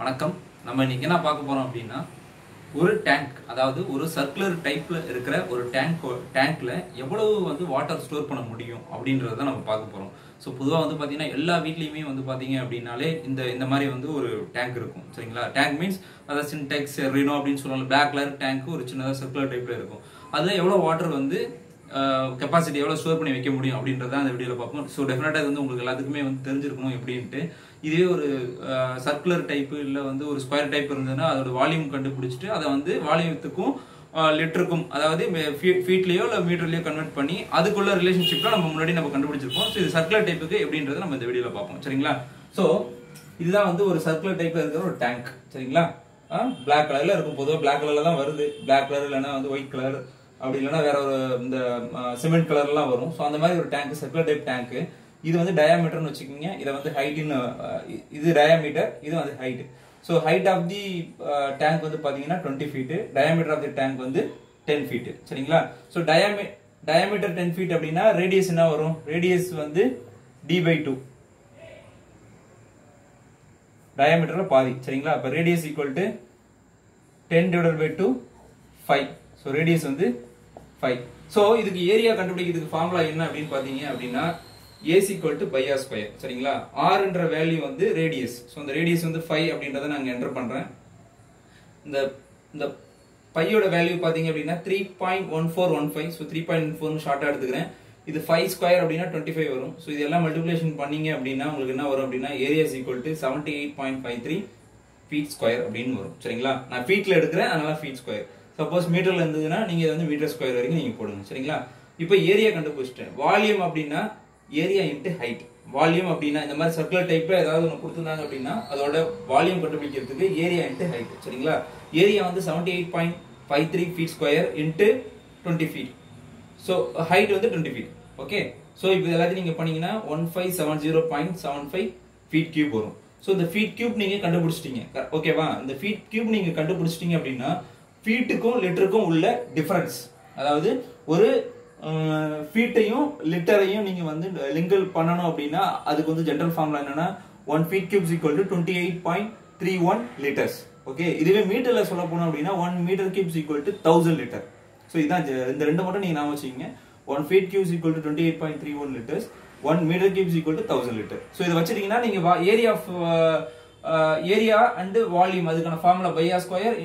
வணக்கம். நம்ம இன்னைக்கு என்ன பார்க்க போறோம் அப்படின்னா ஒரு டேங்க் அதாவது ஒரு சர்க்குலர் டைப்ல இருக்கிற ஒரு டேங்க் டேங்க்ல எவ்வளவு வந்து வாட்டர் ஸ்டோர் பண்ண முடியும் அப்படின்றத நம்ம பார்க்க போறோம். ஸோ பொதுவாக வந்து பார்த்தீங்கன்னா எல்லா வீட்லேயுமே வந்து பார்த்தீங்க அப்படின்னாலே இந்த இந்த மாதிரி வந்து ஒரு டேங்க் இருக்கும். சரிங்களா? டேங்க் மீன்ஸ் அதாவது சின்டெக்ஸ் ரீனோ அப்படின்னு சொல்லுவாங்க பிளாக் கலர் டேங்க் ஒரு சின்னதாக சர்க்குலர் டைப்ல இருக்கும். அதில் எவ்வளோ வாட்டர் வந்து கெப்பாசிட்டி எவ்வளோ ஸ்டோர் பண்ணி வைக்க முடியும் அப்படின்றத அந்த வீடியோவில் பார்ப்போம். ஸோ டெஃபினட்டாக இது வந்து உங்களுக்கு எல்லாத்துக்குமே வந்து தெரிஞ்சிருக்கணும் எப்படின்ட்டு. இதே ஒரு சர்க்குலர் டைப்பு இல்லை வந்து ஒரு ஸ்கொயர் டைப் இருந்ததுன்னா அதோட வால்யூம் கண்டுபிடிச்சிட்டு அதை வந்து வால்யூத்துக்கும் லிட்டருக்கும் அதாவது ஃபீட்லேயோ இல்லை மீட்டர்லேயோ கன்வெர்ட் பண்ணி அதுக்குள்ள ரிலேஷன்ஷிப்பில் நம்ம முன்னாடி நம்ம கண்டுபிடிச்சிருப்போம். ஸோ இது சர்க்குலர் டைப்புக்கு எப்படின்றத நம்ம இந்த வீடியோவில் பார்ப்போம். சரிங்களா? ஸோ இதுதான் வந்து ஒரு சர்க்குலர் டைப்பில் இருக்கிற ஒரு டேங்க் சரிங்களா? பிளாக் கலரில் இருக்கும். பொதுவாக பிளாக் கலரில் தான் வருது. பிளாக் கலர் இல்லைன்னா வந்து ஒயிட் கலர் அப்படி இல்லைன்னா வேற ஒரு இந்த சிமெண்ட் கலர்லாம் வரும். ஸோ அந்த மாதிரி ஒரு டேங்க் சர்க்குலர் டைப் டேங்க் இது வந்து டயாமீட்டர்னு வச்சுக்கோங்க. இதை வந்து ஹைட்டுன்னு இது டயாமீட்டர் இது வந்து height so height of the tank வந்து பார்த்தீங்கன்னா twenty feet diameter of the tank வந்து டென் ஃபீட்டு சரிங்களா? So diameter diameter ten feet அப்படின்னா ரேடியஸ் என்ன வரும்? ரேடியஸ் வந்து டி பை டூ டயாமீட்டரில் பாதி. சரிங்களா? அப்போ radius equal to ten divided by two five so radius வந்து ஃபைவ் ஸோ இதுக்கு ஏரியா கண்டுபிடிக்கிறதுக்கு ஃபார்முலா என்ன அப்படின்னு பார்த்தீங்க அப்படின்னா A is equal to pi r square சரிங்களா? ஆர்ன்ற வேல்யூ வந்து ரேடியஸ் ஸோ அந்த ரேடியஸ் வந்து ஃபைவ் அப்படின்றத நாங்கள் என்டர் பண்ணுறேன் இந்த இந்த பையோட வேல்யூ பார்த்தீங்க அப்படின்னா three point one four one five so three point ஃபோர்னு ஷார்ட்டாக எடுத்துக்கிறேன். இது ஃபைவ் ஸ்கொயர் அப்படின்னா டுவெண்ட்டி ஃபைவ் வரும் ஸோ இதெல்லாம் மல்டிபிளேஷன் பண்ணீங்க அப்படின்னா உங்களுக்கு என்ன வரும் அப்படின்னா area is equal to seventy eight point five three feet square அப்படின்னு வரும். சரிங்களா? நான் ஃபீட்டில் எடுக்கிறேன் அதனால ஃபீட் ஸ்கொயர் சப்போஸ் மீட்டர்ல இருந்ததுன்னா நீங்க வந்து மீட்டர் ஸ்கொயர் வரைக்கும் நீங்க போடுங்க. சரிங்களா? இப்போ ஏரியா கண்டுபிடிச்சிட்டேன். வால்யூம் அப்படின்னா ஏரியா இன்ட்டு ஹைட் வால்யூம் அப்படின்னா இந்த மாதிரி சர்க்குலர் டைப்பில் ஏதாவது ஒன்று கொடுத்துருந்தாங்க அப்படின்னா அதோட வால்யூம் கண்டுபிடிக்கிறதுக்கு ஏரியா இன்ட்டு ஹைட் சரிங்களா? ஏரியா வந்து seventy eight point five three feet square into twenty feet so height வந்து டுவெண்ட்டி ஃபீட் ஓகே ஸோ இப்போ எல்லாத்தையும் நீங்கள் பண்ணீங்கன்னா one five seven zero point seven five feet cube வரும். ஸோ இந்த ஃபீட் கியூப் நீங்கள் கண்டுபிடிச்சிட்டீங்க. ஓகேவா இந்த ஃபீட் கியூப் நீங்கள் கண்டுபிடிச்சிட்டீங்க அப்படின்னா ஃபீட்டுக்கும் லிட்டருக்கும் உள்ள டிஃபரன்ஸ் அதாவது ஒரு ஃபீட்டையும் லிட்டரையும் நீங்கள் வந்து லிங்கல் பண்ணணும் அப்படின்னா அதுக்கு வந்து ஜென்ரல் ஃபார்மில் என்னன்னா one feet cubes equal to twenty eight point three one litres okay இதுவே மீட்டரில் சொல்ல போனோம் அப்படின்னா one metre cubes equal to thousand litre so இதான் இந்த ரெண்டு மட்டும் நீங்கள் ஞாபகம் வச்சுக்கோங்க. One feet cubes equal to twenty eight point three one litres one metre cubes equal to thousand litre so இதை வச்சிருக்கீங்கன்னா நீங்கள் area of area and volume அதுக்கான ஃபார்முலா பையா ஸ்கொயர்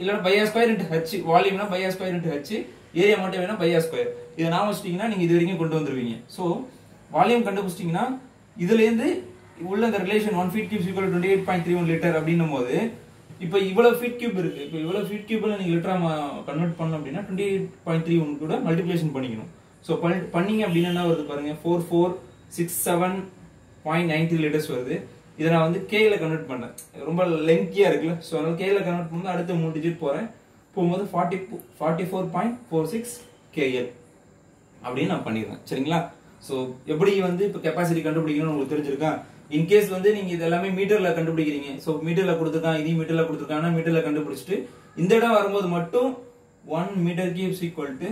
இல்லைன்னா pi r square into H வால்யூம்னா pi r square into H area மட்டும் வேணா பையா square இதை நான் வச்சிட்டிங்கன்னா நீங்கள் இது வரைக்கும் கொண்டு வந்துருவீங்க. ஸோ வால்யூம் கண்டுபிடிச்சிட்டிங்கன்னா இதுலேருந்து உள்ள இந்த relation one feet cube equal twenty eight point three one litre அப்படின்னும் போது இப்போ இவ்வளோ ஃபீட் கியூப் இருக்குது இப்போ இவ்வளோ ஃபீட் கியூப்பில் நீங்கள் லிட்டரா கன்வெர்ட் பண்ணோம் அப்படின்னா twenty eight point three one கூட மல்டிபிளேஷன் பண்ணிக்கணும். ஸோ பண்ணிங்க அப்படின்னா என்ன வருது பாருங்கள் four four six seven point nine three litres வருது. இதை நான் வந்து கேல கன்வெர்ட் பண்ணேன். ரொம்ப லெங்கியாக இருக்குல்ல ஸோ அதனால் கேல கன்வெர்ட் பண்ணி அடுத்த மூணு டிஜிட் போகிறேன் போகும்போது forty forty four point four six KL அப்படின்னு நான் பண்ணிடுறேன். சரிங்களா? ஸோ எப்படி வந்து இப்போ கெப்பாசிட்டி கண்டுபிடிக்கணும்னு உங்களுக்கு தெரிஞ்சிருக்கா? இன்கேஸ் வந்து நீங்கள் இது எல்லாமே கண்டுபிடிக்கிறீங்க. ஸோ மீட்டரில் கொடுத்துருக்கான் இதையும் மீட்டரில் கொடுத்துருக்காங்கன்னா மீட்டரில் கண்டுபிடிச்சிட்டு இந்த இடம் வரும்போது மட்டும் one metre cubes equal to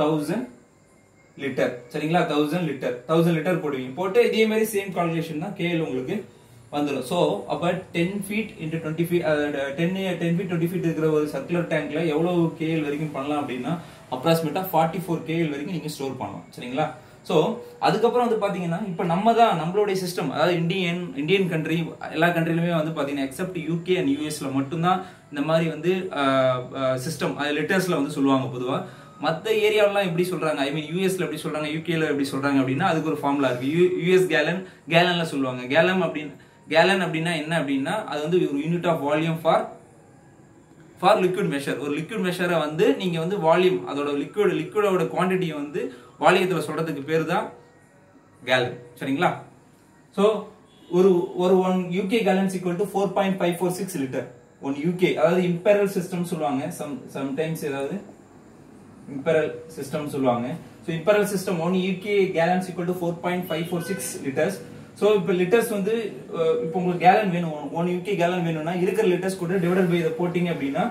thousand litre சரிங்களா? தௌசண்ட் லிட்டர் தௌசண்ட் லிட்டர் போடுவீங்க. போட்டு இதே மாதிரி சேம் கால்குலேஷன் தான் கேஎல் உங்களுக்கு வந்துடும் ஸோ அப்போ ten feet into twenty feet ten ten feet twenty feet இருக்கிற ஒரு சர்க்குலர் டேங்க்ல எவ்வளவு கேஎல் வரைக்கும் பண்ணலாம் அப்படின்னா அப்ராக்சிமேட்டா ஃபார்ட்டி ஃபோர் கேஎல் வரைக்கும் நீங்க ஸ்டோர் பண்ணலாம். சரிங்களா? ஸோ அதுக்கப்புறம் வந்து பார்த்தீங்கன்னா இப்போ நம்ம தான் நம்மளுடைய சிஸ்டம் அதாவது இந்தியன் இந்தியன் கண்ட்ரி எல்லா கண்ட்ரிலுமே வந்து பார்த்தீங்கன்னா எக்ஸப்ட் யூகே அண்ட் யூஎஸ்ல மட்டும்தான் இந்த மாதிரி வந்து சிஸ்டம் அது லிட்டர்ஸில் வந்து சொல்லுவாங்க பொதுவாக மற்ற ஏரியாவிலாம் எப்படி சொல்கிறாங்க ஐ மீன் யூஎஸ்ல எப்படி சொல்கிறாங்க யூகேல எப்படி சொல்கிறாங்க அப்படின்னா அதுக்கு ஒரு ஃபார்முலா இருக்கு. யூ யூஎஸ் கேலன் கேலன்ல சொல்லுவாங்க. கேலம் அப்படின்னு கேலன் அப்படின்னா என்ன அப்படின்னா அது வந்து ஒரு unit of volume for for liquid measure ஒரு லிக்விட் மெஷரை வந்து நீங்கள் வந்து வால்யூம் அதோட லிக்விட் லிக்விடோட குவான்டிட்டியை வந்து வால்யூத்தில் சொல்கிறதுக்கு பேர் தான் கேலன் சரிங்களா? ஸோ ஒரு ஒரு one UK gallons equal to four point five four six litre one UK அதாவது இம்பேரல் சிஸ்டம் சொல்லுவாங்க. சம் சம்டைம்ஸ் ஏதாவது இம்பெரல் சிஸ்டம் சொல்லுவாங்க. So imperial system one UK gallons equal to four point five four six litres so இப்போ litres வந்து இப்போ உங்களுக்கு gallon வேணும். One UK gallon வேணும்னா இருக்கிற லிட்டர்ஸ் கூட டிவைடட் பை இதை போட்டிங்க அப்படின்னா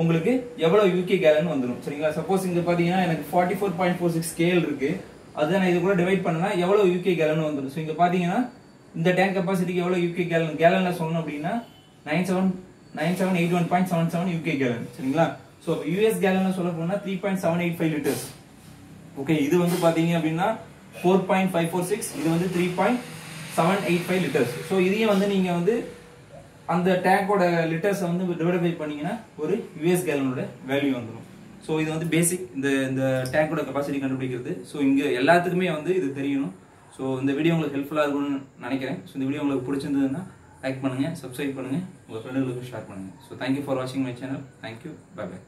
உங்களுக்கு எவ்வளோ யூகே கேலன் வந்துடும் சரிங்களா? சப்போஸ் இங்கே பார்த்தீங்கன்னா எனக்கு forty four point four six KL இருக்கு. அதை நான் இது கூட டிவைட் பண்ணனா எவ்வளோ யூகே கேலன் வந்துடும் ஸோ இங்கே பார்த்தீங்கன்னா இந்த டேங்க் கெப்பாசிட்டிக்கு எவ்வளோ யூகே கேலன் கேலனில் சொல்லணும் அப்படின்னா nine seven nine seven eight one point seven seven UK gallon சரிங்களா? ஸோ யூஎஸ் கேலன்ல சொல்ல போனா three point seven eight five litres okay இது வந்து பாத்தீங்க அப்படின்னா four point five four six இது வந்து three point seven eight five litres so இதையும் வந்து நீங்க வந்து அந்த டேங்கோட லிட்டர்ஸ் வந்து டிவைட் பை பண்ணீங்கன்னா ஒரு யூஎஸ் கேலனோட வேல்யூ வந்துடும் ஸோ இது வந்து பேசிக் இந்த இந்த டேங்கோட கெப்பாசிட்டி கண்டுபிடிக்கிறது. ஸோ இங்கே எல்லாத்துக்குமே வந்து இது தெரியணும். ஸோ இந்த வீடியோ உங்களுக்கு ஹெல்ப்ஃபுல்லாக இருக்கும்னு நினைக்கிறேன். ஸோ இந்த வீடியோ உங்களுக்கு பிடிச்சிருந்ததுன்னா லைக் பண்ணுங்க சப்ஸ்கிரைப் பண்ணுங்கள் உங்கள் ஃப்ரெண்டுகளுக்கு ஷேர் பண்ணுங்க. ஸோ தேங்க்யூ ஃபார் வாட்சிங் my channel thank you bye bye